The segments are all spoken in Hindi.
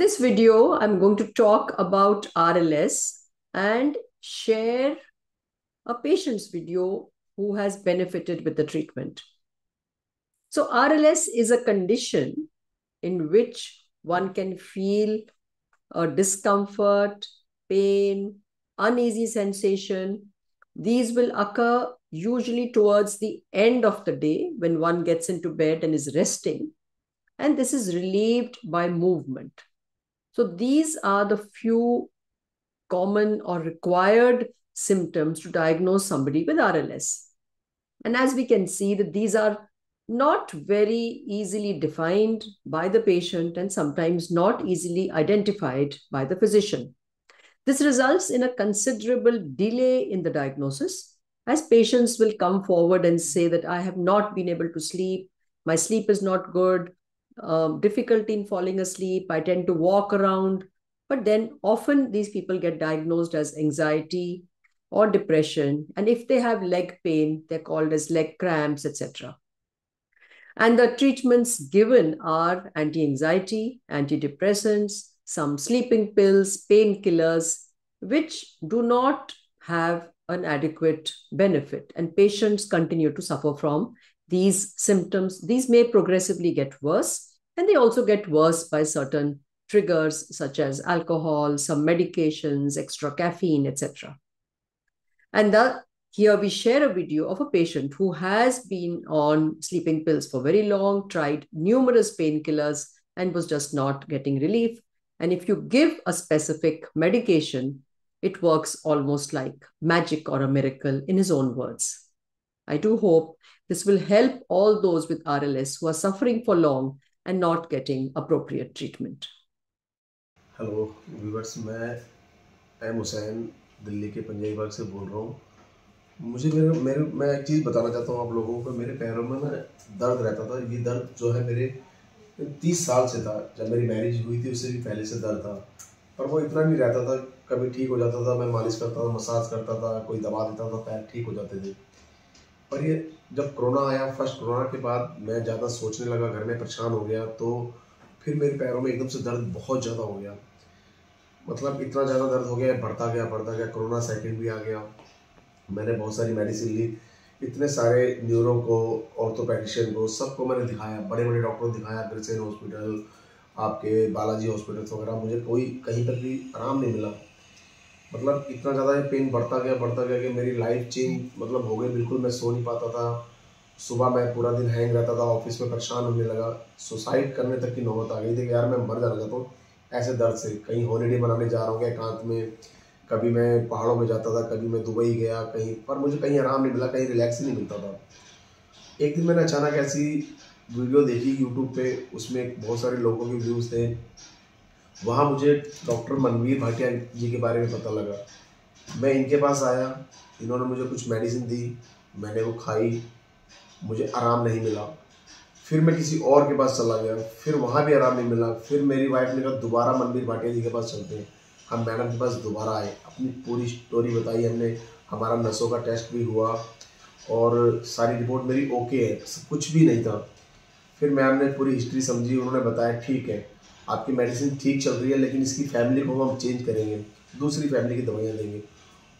this video, I'm going to talk about RLS and share a patient's video who has benefited with the treatment. So RLS is a condition in which one can feel a discomfort, pain, uneasy sensation. These will occur usually towards the end of the day when one gets into bed and is resting. And this is relieved by movement. So these are the few common or required symptoms to diagnose somebody with RLS. And as we can see that these are not very easily defined by the patient and sometimes not easily identified by the physician. This results in a considerable delay in the diagnosis as patients will come forward and say that I have not been able to sleep, my sleep is not good, um, difficulty in falling asleep, I tend to walk around. But then often these people get diagnosed as anxiety or depression. And if they have leg pain, they're called as leg cramps, etc. And the treatments given are anti anxiety, antidepressants, some sleeping pills, painkillers, which do not have an adequate benefit. And patients continue to suffer from these symptoms. These may progressively get worse, and they also get worse by certain triggers such as alcohol, some medications, extra caffeine, etc. And that here we share a video of a patient who has been on sleeping pills for very long, tried numerous painkillers, and was just not getting relief. And if you give a specific medication, it works almost like magic or a miracle in his own words. I do hope this will help all those with RLS who are suffering for long and not getting appropriate treatment. Hello viewers मैं एम हुसैन दिल्ली के पंजाबी बाग से बोल रहा हूँ। मुझे मेरे मेरे, मैं एक चीज़ बताना चाहता हूँ आप लोगों को मेरे पैरों में ना दर्द रहता था। ये दर्द जो है मेरे तीस साल से था, जब मेरी मैरिज हुई थी, उससे भी पहले से दर्द था। पर वो इतना नहीं रहता था, कभी ठीक हो जाता था, मैं मालिश करता था, मसाज करता था, कोई दबा देता था, पैर ठीक हो जाते थे। पर ये जब कोरोना आया फ़र्स्ट कोरोना के बाद मैं ज़्यादा सोचने लगा, घर में परेशान हो गया तो फिर मेरे पैरों में एकदम से दर्द बहुत ज़्यादा हो गया। मतलब इतना ज़्यादा दर्द हो गया, बढ़ता गया बढ़ता गया, कोरोना सेकेंड भी आ गया। मैंने बहुत सारी मेडिसिन ली। इतने सारे न्यूरो को ऑर्थोपेडिशियन को, सबको मैंने दिखाया बड़े बड़े डॉक्टर दिखाया ब्रिसेन हॉस्पिटल आपके बालाजी हॉस्पिटल वगैरह। मुझे कोई कहीं पर भी आराम नहीं मिला। मतलब इतना ज़्यादा ये पेन बढ़ता गया बढ़ता गया कि मेरी लाइफ चेंज मतलब हो गई, बिल्कुल मैं सो नहीं पाता था। सुबह मैं पूरा दिन हैंग रहता था ऑफ़िस में परेशान होने लगा। सुसाइड करने तक की नौबत आ गई। थी कि यार, मैं मर जाना चाहता हूँ ऐसे दर्द से कहीं हॉलीडे मनाने जा रहा हूँ एकांत में? कभी मैं पहाड़ों में जाता था, कभी मैं दुबई गया, कहीं, पर मुझे कहीं आराम नहीं मिला, कहीं रिलैक्स नहीं मिलता था। एक दिन मैंने अचानक ऐसी वीडियो देखी यूट्यूब पे, उसमें बहुत सारे लोगों के व्यूज़ थे। वहाँ मुझे डॉक्टर मनवीर भाटिया जी के बारे में पता लगा। मैं इनके पास आया, इन्होंने मुझे कुछ मेडिसिन दी, मैंने वो खाई, मुझे आराम नहीं मिला। फिर मैं किसी और के पास चला गया, फिर वहाँ भी आराम नहीं मिला। फिर मेरी वाइफ ने कहा, दोबारा मनवीर भाटिया जी के पास चलते हैं। हम मैडम के पास दोबारा आए। अपनी पूरी स्टोरी बताई हमने। हमारा नसों का टेस्ट भी हुआ और सारी रिपोर्ट मेरी ओके है। कुछ भी नहीं था। फिर मैम ने पूरी हिस्ट्री समझी, उन्होंने बताया, ठीक है आपकी मेडिसिन ठीक चल रही है, लेकिन इसकी फैमिली को हम चेंज करेंगे, दूसरी फैमिली की दवाइयाँ देंगे।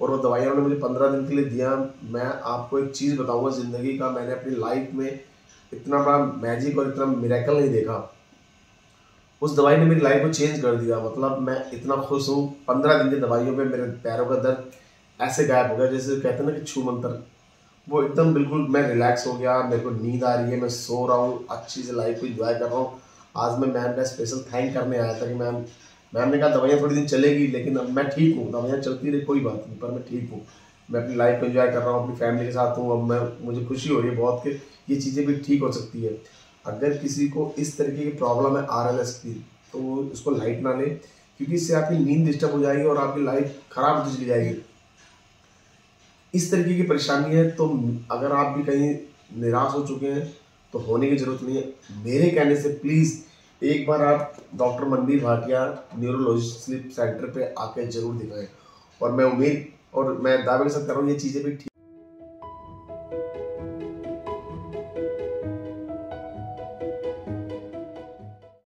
और वो दवाइयाँ उन्होंने मुझे पंद्रह दिन के लिए दिया। मैं आपको एक चीज़ बताऊँगा ज़िंदगी का, मैंने अपनी लाइफ में इतना बड़ा मैजिक और इतना मेरेकल नहीं देखा। उस दवाई ने मेरी लाइफ को चेंज कर दिया। मतलब मैं इतना खुश हूँ। पंद्रह दिन की दवाइयों में मेरे पैरों का दर्द ऐसे गायब हो गया, जैसे कहते हैं ना कि छू मंत्र। वो एकदम बिल्कुल मैं रिलैक्स हो गया, मेरे को नींद आ रही है, मैं सो रहा हूँ, अच्छी से लाइफ को इंजॉय कर रहा हूँ। आज मैं मैम का स्पेशल थैंक करने आया था कि मैम मैम ने कहा दवाइयाँ थोड़ी दिन चलेगी, लेकिन अब मैं ठीक हूँ। दवाइयाँ चलती रही, कोई बात नहीं, पर मैं ठीक हूँ। मैं अपनी लाइफ को इन्जॉय कर रहा हूँ, अपनी फैमिली के साथ हूँ। अब मैं, मुझे खुशी हो रही है बहुत कि ये चीज़ें भी ठीक हो सकती है। अगर किसी को इस तरीके की प्रॉब्लम है आरएलएस की तो उसको लाइट ना ले, क्योंकि इससे आपकी नींद डिस्टर्ब हो जाएगी और आपकी लाइफ खराब होती चली जाएगी। इस तरीके की परेशानी है तो अगर आप भी कहीं निराश हो चुके हैं तो होने की ज़रूरत नहीं है। मेरे कहने से प्लीज़ एक बार आप doctor Manbir Bhatia neurologist sleep center पे आके ज़रूर दिखाएँ। और मैं उम्मीद, और मैं दावे के साथ कर रहा हूँ, ये चीज़ें भी ठीक